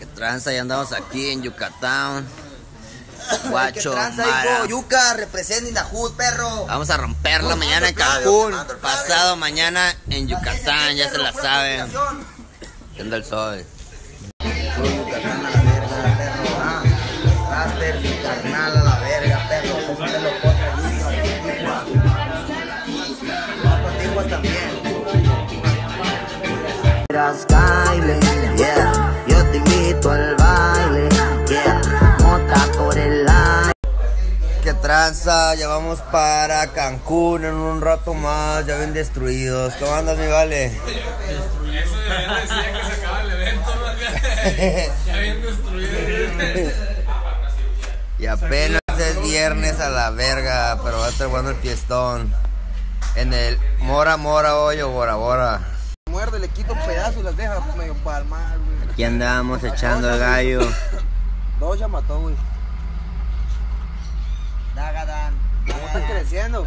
Que tranza, ya andamos aquí en Yucatán. Guacho, ¿Qué tranza, hijo? Yuca, HUD, perro. Vamos a romperla Pues, mañana en Cancún. Pasado mañana en Yucatán, ya se la saben. Yendo el sol. Soy Yucatán a la verga, perro. Ah, mi carnal a la verga, perro. Los yeah. Tranza, ya vamos para Cancún en un rato más, ya ven destruidos. ¿Cómo andas, mi vale? Eso ya decía que se acaba el evento, ¿no? Ya bien destruido. Y apenas es viernes a la verga, pero va a estar bueno el fiestón. En el Mora Mora hoy o Bora Bora. Muerde, le quito un pedazo y las deja medio palmar, güey. Aquí andamos echando el gallo. Dos ya mató, güey. ¿Cómo están creciendo?